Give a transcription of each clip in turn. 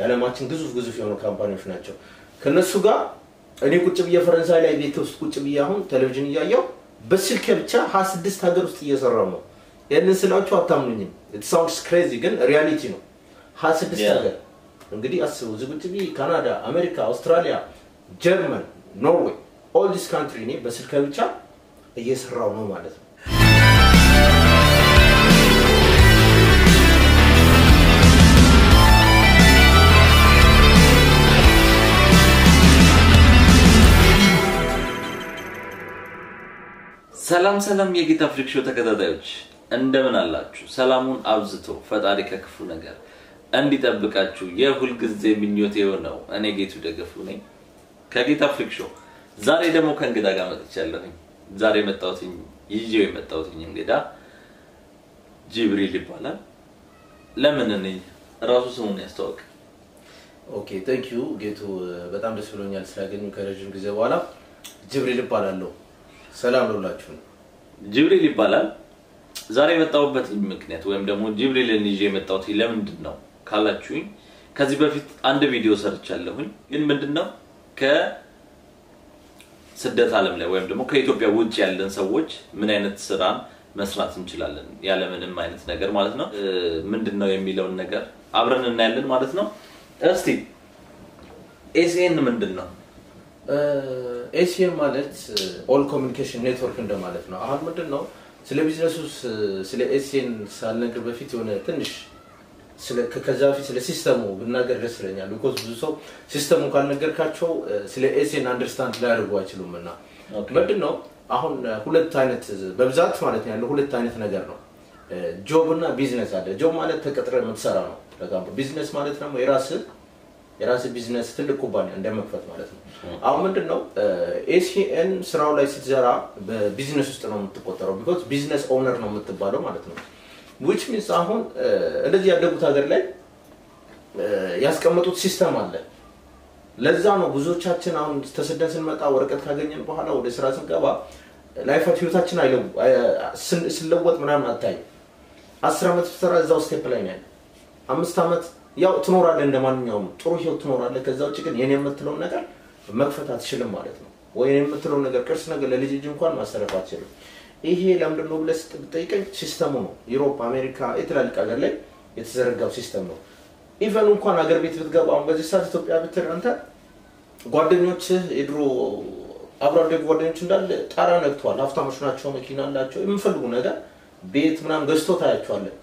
የዓለማችን ግዙፍ ግዙፍ የሆኑ company ዎች ናቸው። ከነሱ ጋር እኔ ቁጭ ብዬ ፈረንሳይ ላይ ቤት ውስጥ ቁጭ ብዬ አሁን ቴሌቪዥን እያየው በስልኬ ብቻ ሀያ ስድስት ሀገር ውስጥ እየሰራው ነው። ይህንን ስላችሁ አታምኑኝም። sounds crazy ግን reality ነው። ሀያ ስድስት. ሀገር እንግዲህ አስቡ። እዚህ ቁጭ ብዬ ካናዳ፣ አሜሪካ፣ አውስትራሊያ፣ ጀርመን፣ ኖርዌይ all this country እኔ በስልኬ ብቻ እየሰራው ነው ማለት ነው። ሰላም ሰላም የጌቱ ፍሪክ ሾው ተከታታዮች እንደምን አላችሁ? ሰላሙን አብዝቶ ፈጣሪ ከክፉ ነገር እንዲጠብቃችሁ የሁልጊዜ ምኞት የሆነው እኔ ጌቱ ደገፉ ነኝ ከጌቱ ፍሪክ ሾው። ዛሬ ደግሞ ከእንግዳ ጋር መጥቻለሁኝ። ዛሬ የመጣሁትኝ ይዤው የመጣሁትኝ እንግዳ ጅብሪል ይባላል። ለምን እኔ ራሱ ስሙን ያስተዋውቅ። Okay thank you ጌቱ፣ በጣም ደስ ብሎኛል ስላገኘሁ ከረዥም ጊዜ በኋላ። ጅብሪል እባላለሁ። ሰላም ለሁላችሁ። ጅብሪል ይባላል። ዛሬ የመጣሁበት ምክንያት ወይም ደግሞ ጅብሪልን ይዤ የመጣሁት ለምንድን ነው ካላችሁኝ ከዚህ በፊት አንድ ቪዲዮ ሰርቻለሁኝ። ግን ምንድን ነው ከስደት ዓለም ላይ ወይም ደግሞ ከኢትዮጵያ ውጭ ያለን ሰዎች ምን አይነት ስራን መስራት እንችላለን ያለምንም አይነት ነገር ማለት ነው ምንድን ነው የሚለውን ነገር አብረን እናያለን ማለት ነው። እስቲ ACN ምንድን ነው? ACN ማለት all communication network እንደማለት ነው። አሁን ምንድን ነው ስለ ቢዝነሱ ስለ ACN ሳልነግር በፊት የሆነ ትንሽ ከዛ በፊት ስለ system ኡ ብናገር ደስ ይለኛል። because ብዙ ሰው system ኡ ካልነገርካቸው ስለ ACN understand ላያደርጉ አይችሉም እና ምንድን ነው አሁን ሁለት አይነት በብዛት ማለት ነው ያለው ሁለት አይነት ነገር ነው። job እና ቢዝነስ አለ። job ማለት ተቀጥረህ የምትሰራ ነው። ቢዝነስ ማለት ደግሞ የራስህ የራስህ ቢዝነስ ትልቅ ኩባንያ እንደመክፈት ማለት ነው። አሁን ምንድን ነው ACN ስራው ላይ ስትዘራ በቢዝነስ ውስጥ ነው የምትቆጠረው። because business owner ነው የምትባለው ማለት ነው። which means አሁን እንደዚህ ያደጉት ሀገር ላይ ያስቀመጡት system አለ። ለዛ ነው ብዙዎቻችን አሁን ተሰደን ስንመጣ ወረቀት ካገኘን በኋላ ወደ ስራ ስንገባ ላይፋችን ህይወታችን ስለወጥ ምናምን አታይም። አስር ዓመት ብትሰራ እዛው step ላይ ነው ያለ። አምስት ዓመት ያው ትኖራለህ፣ እንደ ማንኛውም ጥሩ ህይወት ትኖራለህ። ከዛ ውጭ ግን የኔ የምትለውን ነገር መክፈት አትችልም ማለት ነው። ወይ የኔ የምትለውን ነገር ቅርስ ነገር ለልጅ ልጅ እንኳን ማትረፍ አትችልም። ይሄ ለምንድን ነው ብለህ ስትጠይቀኝ system ኡ ነው። Europe፣ አሜሪካ፣ የትላልቅ ሀገር ላይ የተዘረጋው system ነው። even እንኳን ሀገር ቤት ብትገባ አሁን በዚህ ሰዓት ኢትዮጵያ ብትል አንተ ጓደኞችህ የድሮ አብሮ አደግ ጓደኞች እንዳለ ጣራ ነክተዋል። ሀብታሞች ናቸው፣ መኪና አላቸው፣ የሚፈልጉት ነገር ቤት ምናምን ገዝቶ ታያቸዋለን።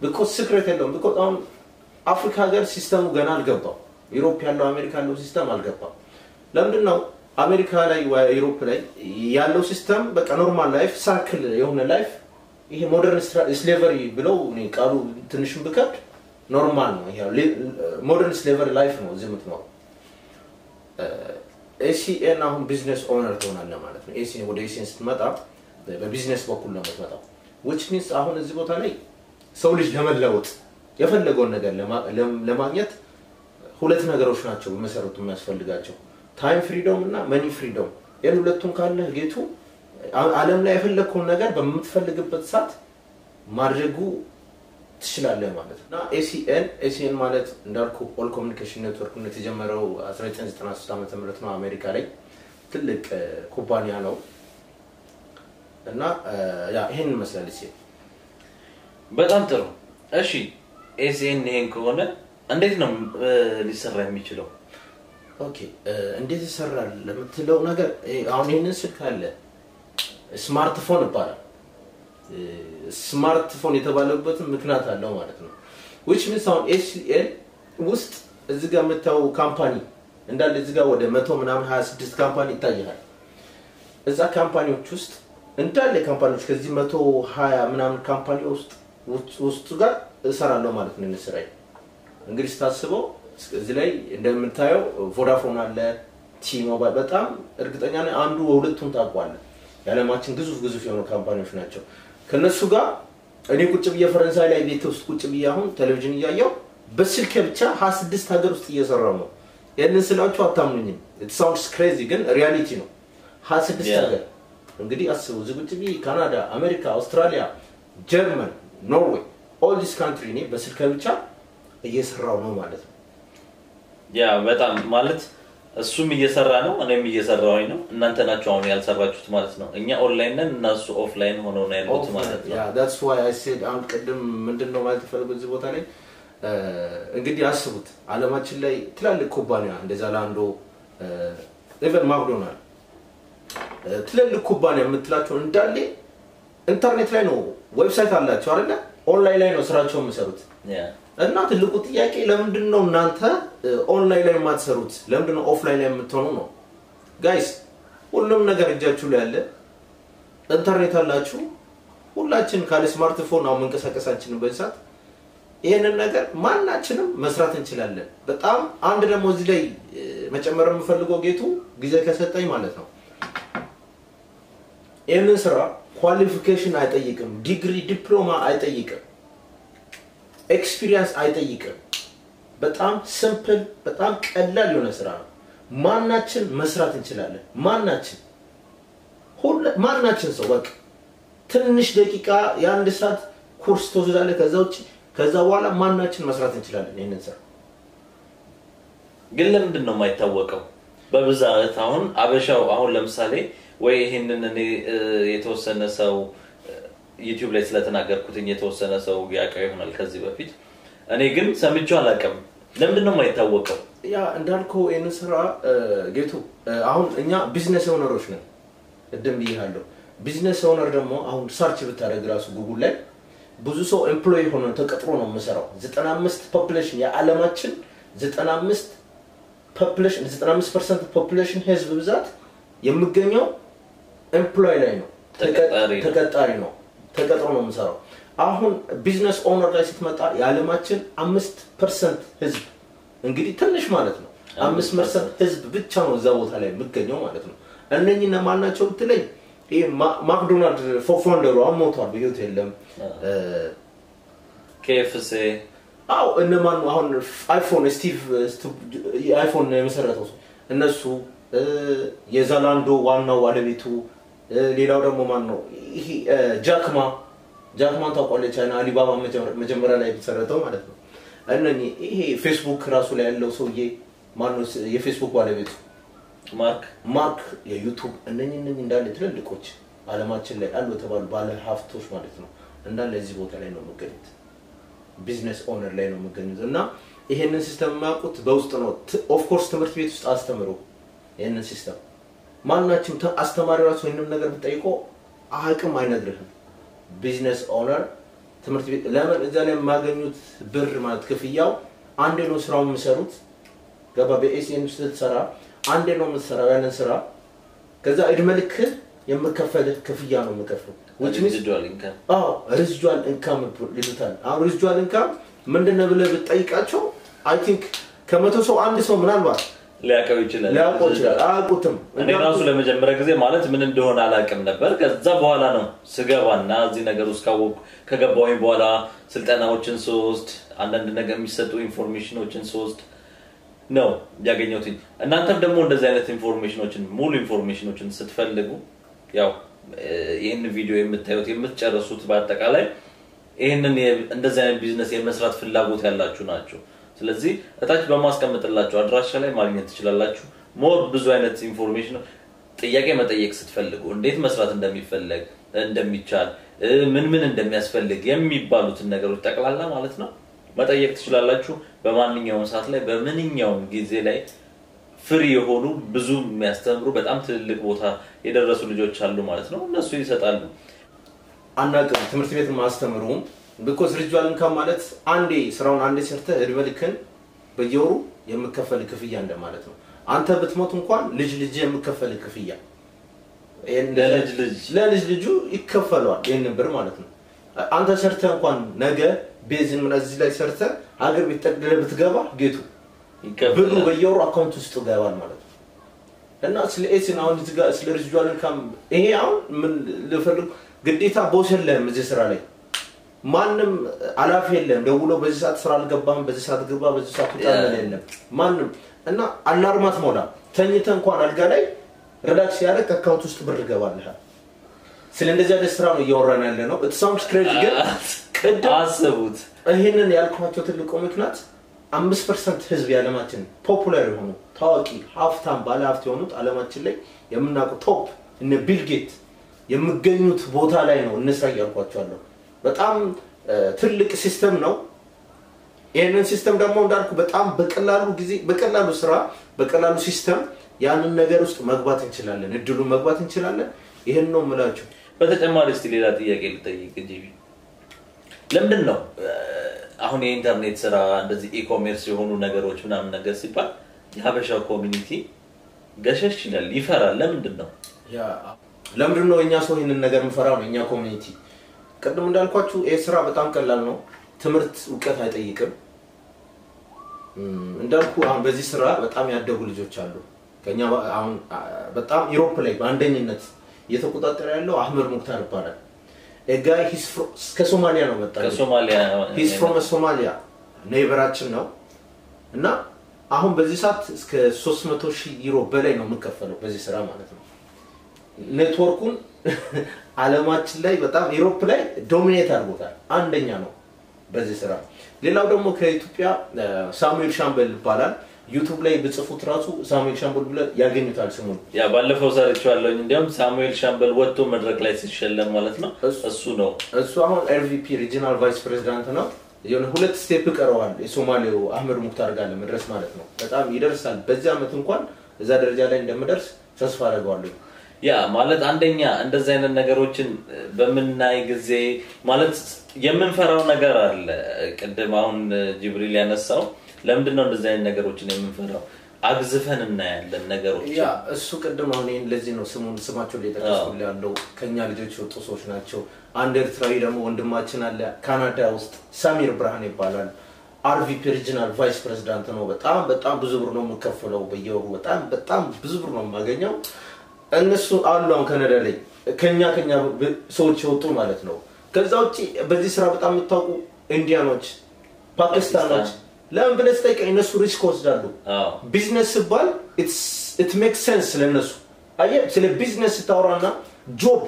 because secret የለውም። because አሁን አፍሪካ ሀገር system ኡ ገና አልገባም። Europe ያለው አሜሪካ ያለው system አልገባም። ለምንድን ነው አሜሪካ ላይ Europe ላይ ያለው system በቃ normal life circle የሆነ life ይሄ modern slavery ብለው ቃሉ ትንሽም ቢከብድ normal ነው። modern slavery life ነው እዚህ የምትኖረው። ACN አሁን business owner ትሆናለህ ማለት ነው። ACN ወደ ACN ስትመጣ በቢዝነስ በኩል ነው የምትመጣው። which means አሁን እዚህ ቦታ ላይ ሰው ልጅ ለመለወጥ የፈለገውን ነገር ለማግኘት ሁለት ነገሮች ናቸው በመሰረቱ የሚያስፈልጋቸው time freedom እና money freedom። ይህን ሁለቱን ካለህ ጌቱ ዓለም ላይ የፈለግከውን ነገር በምትፈልግበት ሰዓት ማድረግ ትችላለህ ማለት ነው። እና ACN ACN ማለት እንዳልኩ all communication network የተጀመረው 1993 ዓ ም ነው አሜሪካ ላይ ትልቅ ኩባንያ ነው እና ይሄን ይመስላል በጣም ጥሩ። እሺ ACN ይሄን ከሆነ እንዴት ነው ሊሰራ የሚችለው? okay እንዴት ይሰራል ለምትለው ነገር አሁን ይህንን ስልክ አለ ስማርትፎን ይባላል። ስማርትፎን የተባለበትን ምክንያት አለው ማለት ነው። which means አሁን ACN ውስጥ እዚህ ጋር የምታየው company እንዳለ እዚህ ጋር ወደ መቶ ምናምን 26 company ይታይሃል። እዛ company ዎች ውስጥ እንዳለ company ዎች ከዚህ መቶ ሀያ ምናምን company ውስጥ ውስጡ ጋር እሰራለሁ ማለት ነው ስራዬ። እንግዲህ ስታስበው እዚህ ላይ እንደምታየው ቮዳፎን አለ፣ T-Mobile በጣም እርግጠኛ ነኝ አንዱ ሁለቱን ታውቋለህ። የዓለማችን ግዙፍ ግዙፍ የሆኑ company ዎች ናቸው። ከነሱ ጋር እኔ ቁጭ ብዬ ፈረንሳይ ላይ ቤት ውስጥ ቁጭ ብዬ አሁን ቴሌቪዥን እያየው በስልኬ ብቻ ሀያ ስድስት ሀገር ውስጥ እየሰራው ነው። ይህንን ስላችሁ አታምኑኝም። sounds crazy ግን reality ነው። ሀያ ስድስት Yeah. ሀገር እንግዲህ አስቡ። እዚህ ቁጭ ብዬ ካናዳ፣ አሜሪካ፣ አውስትራሊያ፣ ጀርመን፣ ኖርዌይ all this country እኔ በስልኬ ብቻ እየሰራው ነው ማለት ነው። yeah በጣም ማለት እሱም እየሰራ ነው እኔም እየሰራሁኝ ነው። እናንተ ናቸው አሁን ያልሰራችሁት ማለት ነው። እኛ ኦንላይን ነን እና እሱ offline ሆነው ነው ያሉት ማለት ነው። that's why I said አሁን ቅድም ምንድን ነው ማለት የፈለጉት እዚህ ቦታ ላይ? እንግዲህ አስቡት አለማችን ላይ ትላልቅ ኩባንያ እንደ Zalando even McDonald እ፣ ትልልቅ ኩባንያ የምትላቸው እንዳለ ኢንተርኔት ላይ ነው website አላቸው አይደለ ኦንላይን ላይ ነው ስራቸው የሚሰሩት? yeah። እና ትልቁ ጥያቄ ለምንድን ነው እናንተ ኦንላይን ላይ የማትሰሩት? ለምንድን ነው offline ላይ የምትሆኑ ነው? guys ሁሉም ነገር እጃችሁ ላይ አለ። ኢንተርኔት አላችሁ። ሁላችን ካለ ስማርትፎን አሁን መንቀሳቀሳችን በዚህ ሰዓት ይህንን ነገር ማናችንም መስራት እንችላለን። በጣም አንድ ደግሞ እዚህ ላይ መጨመር የምፈልገው ጌቱ ጊዜ ከሰጠኝ ማለት ነው ይህንን ስራ qualification አይጠይቅም ዲግሪ ዲፕሎማ አይጠይቅም experience አይጠይቅም። በጣም simple በጣም ቀላል የሆነ ስራ ነው። ማናችን መስራት እንችላለን? ማናችን? ማናችን ሰው በቃ ትንሽ ደቂቃ የአንድ ሰዓት ኮርስ ትወስዳለህ ከዛ ውጭ ከዛ በኋላ ማናችን መስራት እንችላለን ይህንን ስራ። ግን ለምንድን ነው የማይታወቀው በብዛት አሁን አበሻው አሁን ለምሳሌ ወይ ይህንን እኔ የተወሰነ ሰው YouTube ላይ ስለተናገርኩትኝ የተወሰነ ሰው ያውቀው ይሆናል ከዚህ በፊት። እኔ ግን ሰምቼው አላውቅም። ለምንድን ነው የማይታወቀው? yeah እንዳልከው ይህንን ስራ ጌቱ አሁን እኛ business owner ኦች ነን። ቅድም ብያለሁ። business owner ደግሞ አሁን search ብታደርግ ራሱ ጉጉል ላይ ብዙ ሰው employee ሆኖ ተቀጥሮ ነው የምሰራው። 95 population የዓለማችን 95 population 95 percent population ህዝብ ብዛት የሚገኘው employee ላይ ነው. ተቀጣሪ ነው። ተቀጥሮ ነው የምሰራው። አሁን business owner ላይ ስትመጣ የዓለማችን አምስት percent ህዝብ እንግዲህ ትንሽ ማለት ነው። አምስት percent ህዝብ ብቻ ነው እዛ ቦታ ላይ የሚገኘው ማለት ነው። እነኚህ እነማን ናቸው ብትለኝ ይህ McDonald fo- founder ኡ አሁን ሞቷል። በህይወት የለም። ኬኤፍሲ አው እነማን ነው አሁን አይፎን ስቲቭ አይፎን የመሰረተው? ሰው እነሱ የዛላንዶ ዋናው ባለቤቱ ሌላው ደግሞ ማን ነው? ይሄ ጃክማ። ጃክማን ታውቋለች ቻይና አሊባባ መጀመ- መጀመሪያ ላይ የተሰረተው ማለት ነው። እነኚህ ይሄ ፌስቡክ ራሱ ላይ ያለው ሰውዬ ማን ነው? ስ- የፌስቡክ ባለቤቱ? ማርክ። ማርክ የዩቱብ እነኚህ እነኚህ እንዳለ ትልልቆች አለማችን ላይ አሉ የተባሉ ባለ ሀብቶች ማለት ነው። እንዳለ እዚህ ቦታ ላይ ነው የሚገኙት business owner ላይ ነው የሚገኙት እና ይሄንን system የማያውቁት በውስጥ ነው። of course ትምህርት ቤት ውስጥ አስተምሩ ይህንን system። ማናችም ተ- አስተማሪ ራሱ ይህንም ነገር ብጠይቆ አቅም አይነግርህም። business owner ትምህርት ቤት ለምን እዛ ላይ የማገኙት ብር ማለት ክፍያው አንዴ ነው ስራው የሚሰሩት። ገባ? በ ACN ስትሰራ አንዴ ነው የምትሰራው ያንን ስራ። ከዛ እድሜ የምከፈልህ ክፍያ ነው የምከፍለው. residual income ይሉታል። አሁን residual income ምንድነው ብለህ ብትጠይቃቸው I think ከመቶ ሰው አንድ ሰው ምናልባት ሊያውቀው ይችላል። ሊያውቀው ይችላል። አያውቁትም። እኔ ራሱ ለመጀመሪያ ጊዜ ማለት ምን እንደሆነ አላውቅም ነበር። ከዛ በኋላ ነው ስገባና እዚህ ነገር ውስጥ ካወቅኩ ከገባሁኝ በኋላ ስልጠናዎችን ስወስድ አንዳንድ ነገር የሚሰጡ information ኦችን ስወስድ ነው ያገኘሁትኝ። እናንተም ደግሞ እንደዚህ አይነት information ኦችን ሙሉ information ኦችን ስትፈልጉ ያው ይህን ቪዲዮ የምታዩት የምትጨርሱት በአጠቃላይ ይህንን እንደዚህ አይነት ቢዝነስ የመስራት ፍላጎት ያላችሁ ናቸው። ስለዚህ እታች በማስቀምጥላችሁ አድራሻ ላይ ማግኘት ትችላላችሁ። more ብዙ አይነት information ጥያቄ መጠየቅ ስትፈልጉ እንዴት መስራት እንደሚፈለግ እንደሚቻል ምን ምን እንደሚያስፈልግ የሚባሉትን ነገሮች ጠቅላላ ማለት ነው መጠየቅ ትችላላችሁ። በማንኛውም ሰዓት ላይ በማንኛውም ጊዜ ላይ free የሆኑ ብዙ የሚያስተምሩ በጣም ትልልቅ ቦታ የደረሱ ልጆች አሉ ማለት ነው። እነሱ ይሰጣሉ። አናውቅም። ትምህርት ቤት ማስተምሩም because residual income ማለት አንዴ ስራውን አንዴ ሰርተህ እድሜ ልክን በየወሩ የምከፈል ክፍያ እንደማለት ነው። አንተ ብትሞት እንኳን ልጅ ልጅ የምከፈል ክፍያ ይሄን ለልጅ ልጅ ለልጅ ልጁ ይከፈለዋል ይህንን ብር ማለት ነው። አንተ ሰርተህ እንኳን ነገ ቤዝን እዚህ ላይ ሰርተህ ሀገር ቤት ጠቅልለህ ብትገባ ጌቱ ብሩ በየወሩ አካውንት ውስጥ ይገባል ማለት ነው። እና ስለ ኤስን አሁን ስለ ሪጅዋል ኢንካም ይሄ አሁን ምን ልፈልግ? ግዴታ ቦስ የለህም እዚህ ስራ ላይ። ማንም አላፊ የለም። ደውሎ በዚህ ሰዓት ስራ አልገባም በዚህ ሰዓት ግባ በዚህ ሰዓት ውጣ የለም። ማንም እና አላርማት ሞላ። ተኝተህ እንኳን አልጋ ላይ ሪላክስ ያደረግ አካውንት ውስጥ ብር ይገባልሃል። ስለ እንደዚህ አይነት ስራ ነው እያወራን ያለ ነው sound crazy ግን ቅድም አስቡት ይህንን ያልኳቸው ትልቁ ምክንያት አምስት percent ህዝብ የዓለማችን popular የሆኑ ታዋቂ ሀብታም ባለሀብት የሆኑት ዓለማችን ላይ የምናውቀው top እነ ቢል ጌት የሚገኙት ቦታ ላይ ነው እንስራ እያልኳቸዋለሁ። በጣም ትልቅ system ነው። ይህንን system ደግሞ እንዳልኩ በጣም በቀላሉ ጊዜ በቀላሉ ስራ በቀላሉ system ያንን ነገር ውስጥ መግባት እንችላለን፣ እድሉን መግባት እንችላለን። ይህን ነው የምላቸው። በተጨማሪ እስቲ ሌላ ጥያቄ ልጠይቅ ጂቢ፣ ለምንድን ነው አሁን የኢንተርኔት ስራ እንደዚህ e-commerce የሆኑ ነገሮች ምናምን ነገር ሲባል የሀበሻው community ገሸሽ ይላል፣ ይፈራል። ለምንድን ነው? ለምንድን ነው እኛ ሰው ይህንን ነገር የምፈራው ነው? እኛ community ቅድም እንዳልኳችሁ ይህ ስራ በጣም ቀላል ነው። ትምህርት እውቀት አይጠይቅም። እንዳልኩ አሁን በዚህ ስራ በጣም ያደጉ ልጆች አሉ። ከኛ አሁን በጣም Europe ላይ በአንደኝነት እየተቆጣጠረ ያለው አህመድ ሙክታር ይባላል። guy ከሶማሊያ ነው መጣ። ከሶማሊያ he's from Somalia neighbor ኣችን ነው እና አሁን በዚህ ሰዓት እስከ 300 ሺህ ዩሮ በላይ ነው የምከፈለው በዚህ ስራ ማለት ነው። ኔትወርኩን አለማችን ላይ በጣም Europe ላይ dominate አድርጎታል። አንደኛ ነው በዚህ ስራ። ሌላው ደግሞ ከኢትዮጵያ ሳሙኤል ሻምበል ይባላል። ዩቱብ ላይ ብጽፉት ራሱ ሳሙኤል ሻምበል ብለ ያገኙታል ስሙን። yeah ባለፈው ሰርቼዋለሁኝ። እንዲያውም ሳሙኤል ሻምበል ወጥቶ መድረክ ላይ ሲሸለም ማለት ነው እሱ ነው። እሱ አሁን RVP regional vice president ነው። የሆነ ሁለት step ቀረዋል የሶማሌው አህመድ ሙክታር ጋር ለመድረስ ማለት ነው። በጣም ይደርሳል። በዚህ ዓመት እንኳን እዛ ደረጃ ላይ እንደምደርስ ተስፋ አደርገዋለሁ። ያ ማለት አንደኛ እንደዚህ አይነት ነገሮችን በምናይ ጊዜ ማለት የምንፈራው ነገር አለ። ቅድም አሁን ጅብሪል ያነሳው ለምንድን ነው እንደዚህ አይነት ነገሮችን የምንፈራው? አግዝፈን እናያለን ነገሮች። ያ እሱ ቅድም አሁን ይህን ለዚህ ነው ስሙን ስማቸውን ሊጠቀስኩልህ ያለው ከኛ ልጆች የወጡ ሰዎች ናቸው። አንድ ኤርትራዊ ደግሞ ወንድማችን አለ ካናዳ ውስጥ ሳሚር ብርሃን ይባላል። RVP regional vice president ነው። በጣም በጣም ብዙ ብር ነው የምከፍለው በየወሩ በጣም በጣም ብዙ ብር ነው የማገኘው። እነሱ አሉ አሁን ካናዳ ላይ ከኛ ከኛ ሰዎች የወጡ ማለት ነው። ከዛ ውጭ በዚህ ስራ በጣም የምታውቁ ኢንዲያኖች፣ ፓኪስታኖች ለምን ብለህ ስጠይቀኝ? እነሱ risk ወስዳሉ። ቢዝነስ ሲባል it make sense ስለነሱ። አየህ ስለ ቢዝነስ ስታወራና job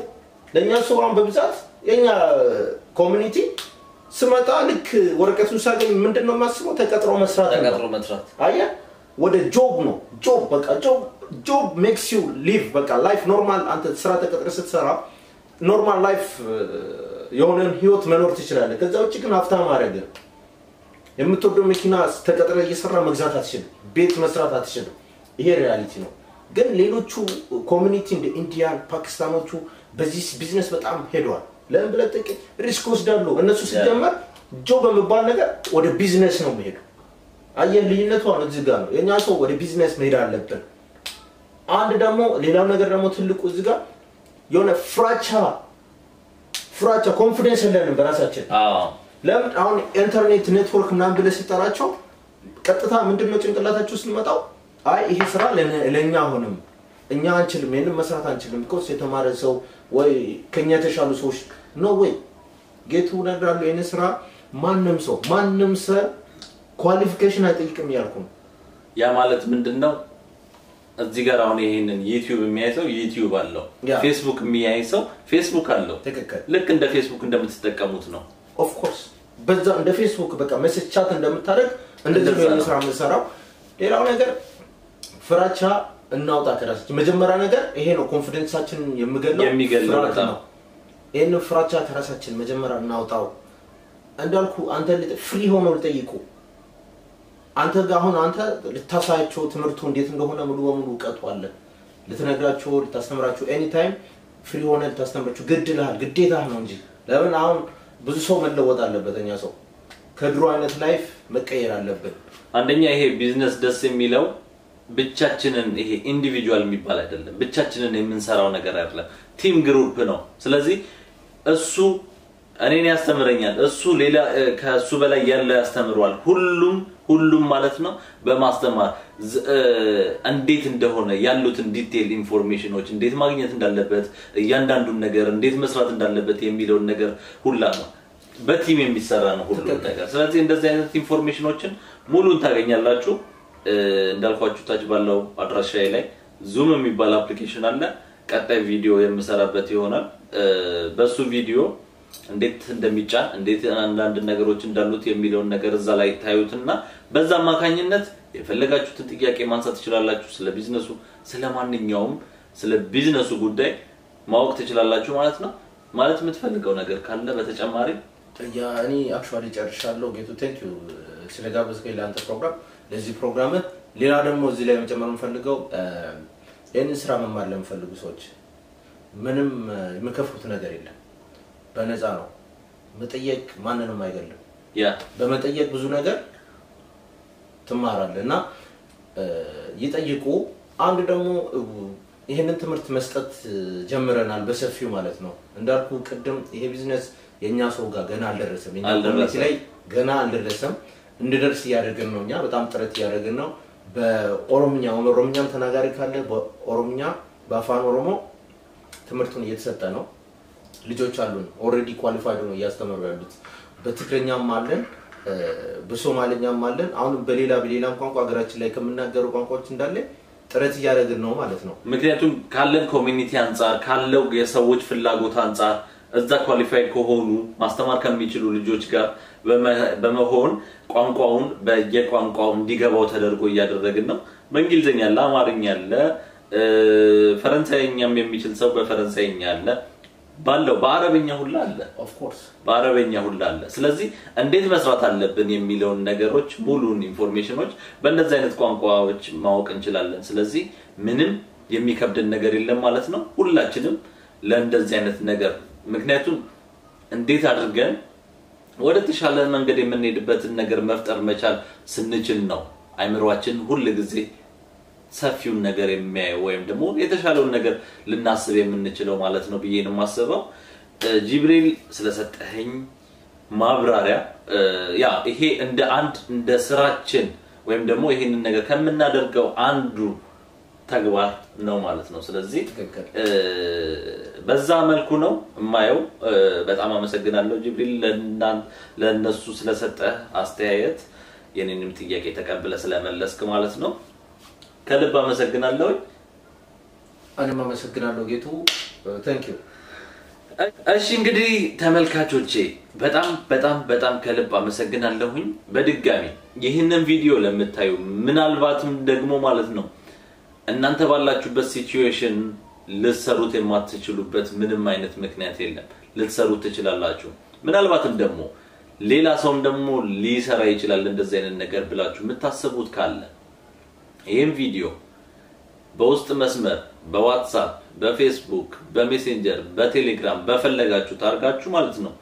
ለእኛ ሰው አሁን በብዛት የኛ community ስመጣ ልክ ወረቀቱን ሳገኝ ምንድን ነው የማስበው? ተቀጥሮ መስራት ተቀጥሮ መስራት። አየህ ወደ job ነው። job በቃ job job makes you live በቃ life normal አንተ ስራ ተቀጥረ ስትሰራ normal life የሆነን ህይወት መኖር ትችላለህ። ከዛ ውጭ ግን ሀብታም ማድረግ የምትወደው መኪና ተቀጥረ እየሰራ መግዛት አትችልም። ቤት መስራት አትችልም። ይሄ reality ነው። ግን ሌሎቹ community እንደ ኢንዲያን ፓኪስታኖቹ በዚህ ቢዝነስ በጣም ሄደዋል። ለምን ብለህ ጥቂት risk ወስዳሉ። እነሱ ሲጀመር job በሚባል ነገር ወደ ቢዝነስ ነው የሚሄዱ። አየህ ልዩነቱ አሁን እዚህ ጋር ነው። የእኛ ሰው ወደ ቢዝነስ መሄድ አለብን። አንድ ደግሞ ሌላው ነገር ደግሞ ትልቁ እዚህ ጋር የሆነ ፍራቻ ፍራቻ confidence የለንም በራሳችን ለምን አሁን ኢንተርኔት ኔትወርክ ምናምን ብለህ ሲጠራቸው ቀጥታ ምንድን ነው ጭንቅላታቸው ውስጥ የሚመጣው አይ ይሄ ስራ ለእኛ አሁንም እኛ አንችልም ይህንም መስራት አንችልም because የተማረ ሰው ወይ ከኛ የተሻሉ ሰዎች ነው ወይ። ጌቱ ነግራለሁ ይህን ስራ ማንም ሰው ማንም ሰው qualification አይጠይቅም እያልኩ ነው። yeah ማለት ምንድን ነው? እዚህ ጋር አሁን ይሄንን ዩቲዩብ የሚያይ ሰው ዩቲዩብ አለው። ፌስቡክ የሚያይ ሰው ፌስቡክ አለው። ትክክል። ልክ እንደ ፌስቡክ እንደምትጠቀሙት ነው of course በዛ እንደ ፌስቡክ በቃ message chat እንደምታደርግ እንደዚህ ነው ስራ የምንሰራው ሌላው ነገር ፍራቻ እናውጣ ከራሳችን። መጀመሪያ ነገር ይሄ ነው confidence ኣችንን የሚገለው ፍርሃት ነው። ይህን ፍራቻ ከራሳችን መጀመሪያ እናውጣው። እንዳልኩ አንተ free ሆነው ልጠይቁ። አንተ ጋር አሁን አንተ ልታሳያቸው ትምህርቱ እንዴት እንደሆነ ሙሉ በሙሉ እውቀቱ አለ። ልትነግራቸው ልታስተምራቸው anytime free ሆነ ልታስተምራቸው ግድ ልሃል ግዴታህ ነው እንጂ። ለምን አሁን ብዙ ሰው መለወጥ አለበት። እኛ ሰው ከድሮ አይነት life መቀየር አለብን። አንደኛ ይሄ ቢዝነስ ደስ የሚለው ብቻችንን ይሄ individual የሚባል አይደለም። ብቻችንን የምንሰራው ነገር አይደለም። team group ነው። ስለዚህ እሱ እኔን ያስተምረኛል እሱ ሌላ ከእሱ በላይ ያለው ያስተምረዋል። ሁሉም ሁሉም ማለት ነው በማስተማር እንዴት እንደሆነ ያሉትን detail information ኖች እንዴት ማግኘት እንዳለበት እያንዳንዱን ነገር እንዴት መስራት እንዳለበት የሚለውን ነገር ሁላ ነው። በ team የሚሰራ ነው ሁሉም ትክክል። ነገር። ስለዚህ እንደዚህ አይነት information ኖችን ሙሉን ታገኛላችሁ። እንዳልኳችሁ ታች ባለው አድራሻዬ ላይ ዙም የሚባል application አለ። ቀጣይ ቪዲዮ የምሰራበት ይሆናል። በሱ ቪዲዮ እንዴት እንደሚጫን እንዴት አንዳንድ ነገሮች እንዳሉት የሚለውን ነገር እዛ ላይ ታዩትና በዛ አማካኝነት የፈለጋችሁትን ጥያቄ ማንሳት ትችላላችሁ። ስለ ቢዝነሱ፣ ስለ ማንኛውም ስለ ቢዝነሱ ጉዳይ ማወቅ ትችላላችሁ ማለት ነው። ማለት የምትፈልገው ነገር ካለ በተጨማሪ እኔ actually ጨርሻለሁ። ጌቱ thank you ስለጋበዝከኝ ለአንተ ፕሮግራም ለዚህ ፕሮግራም። ሌላ ደግሞ እዚህ ላይ መጨመር የምፈልገው ይህንን ስራ መማር ለሚፈልጉ ሰዎች ምንም የምከፍሉት ነገር የለም፣ በነፃ ነው። መጠየቅ ማንንም አይገልም። ያ በመጠየቅ ብዙ ነገር ትማራለህ እና ይጠይቁ። አንድ ደግሞ ይህንን ትምህርት መስጠት ጀምረናል በሰፊው ማለት ነው። እንዳልኩ ቅድም ይሄ ቢዝነስ የእኛ ሰው ጋር ገና አልደረሰም፣ የእኛ አልደረሰም። community ላይ ገና አልደረሰም። እንድደርስ እያደረግን ነው። እኛ በጣም ጥረት እያደረግን ነው። በኦሮምኛ ኦሮምኛም ተናጋሪ ካለ በኦሮምኛ በአፋን ኦሮሞ ትምህርቱን እየተሰጠ ነው። ልጆች አሉን already qualified ነው እያስተማሩ ያሉት። በትግረኛም አለን እ፣ በሶማሌኛም አለን። አሁን በሌላ በሌላም ቋንቋ ሀገራችን ላይ ከሚነገሩ ቋንቋዎች እንዳለ ጥረት እያደረግን ነው ማለት ነው። ምክንያቱም ካለን community አንጻር ካለው የሰዎች ፍላጎት አንጻር እዛ qualified ከሆኑ ማስተማር ከሚችሉ ልጆች ጋር በመ- በመሆን ቋንቋውን በየቋንቋው እንዲገባው ተደርጎ እያደረግን ነው። በእንግሊዝኛ አለ፣ አማርኛ አለ፣ ፈረንሳይኛም የሚችል ሰው በፈረንሳይኛ አለ፣ ባለው በአረበኛ ሁላ አለ በአረበኛ ሁላ አለ። ስለዚህ እንዴት መስራት አለብን የሚለውን ነገሮች ሙሉን information ኦች በእንደዚህ አይነት ቋንቋዎች ማወቅ እንችላለን። ስለዚህ ምንም የሚከብድን ነገር የለም ማለት ነው። ሁላችንም ለእንደዚህ አይነት ነገር ምክንያቱም እንዴት አድርገን ወደ ተሻለ መንገድ የምንሄድበትን ነገር መፍጠር መቻል ስንችል ነው አይምሯችን ሁል ጊዜ ሰፊውን ነገር የሚያየው ወይም ደግሞ የተሻለውን ነገር ልናስብ የምንችለው ማለት ነው ብዬ ነው የማስበው። እ፣ ጂብሪል ስለሰጠኸኝ ማብራሪያ ያ ይሄ እንደ አንድ እንደ ስራችን ወይም ደግሞ ይሄንን ነገር ከምናደርገው አንዱ ተግባር ነው ማለት ነው። ስለዚህ በዛ መልኩ ነው የማየው። በጣም አመሰግናለሁ ጅብሪል ለእነሱ ስለሰጠህ አስተያየት የኔንም ጥያቄ ተቀብለ ስለመለስክ ማለት ነው። ከልብ አመሰግናለሁ። እኔም አመሰግናለሁ ጌቱ Thank you። እሺ እንግዲህ ተመልካቾቼ በጣም በጣም በጣም ከልብ አመሰግናለሁኝ። በድጋሚ ይህንን ቪዲዮ ለምታዩ ምናልባትም ደግሞ ማለት ነው እናንተ ባላችሁበት situation ልትሰሩት የማትችሉበት ምንም አይነት ምክንያት የለም። ልትሰሩት ትችላላችሁ። ምናልባትም ደግሞ ሌላ ሰውም ደግሞ ሊሰራ ይችላል እንደዚህ አይነት ነገር ብላችሁ የምታስቡት ካለ ይህም ቪዲዮ በውስጥ መስመር በዋትሳፕ በፌስቡክ በሜሴንጀር በቴሌግራም በፈለጋችሁት አድርጋችሁ ማለት ነው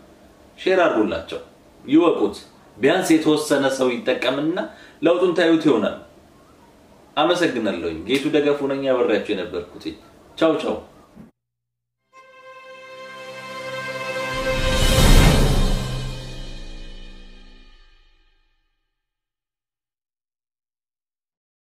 share አድርጉላቸው። ይወቁት። ቢያንስ የተወሰነ ሰው ይጠቀምና ለውጡን ታዩት ይሆናል። አመሰግናለሁኝ። ጌቱ ደገፉ ነኝ። አብሬያችሁ የነበርኩት ቻው ቻው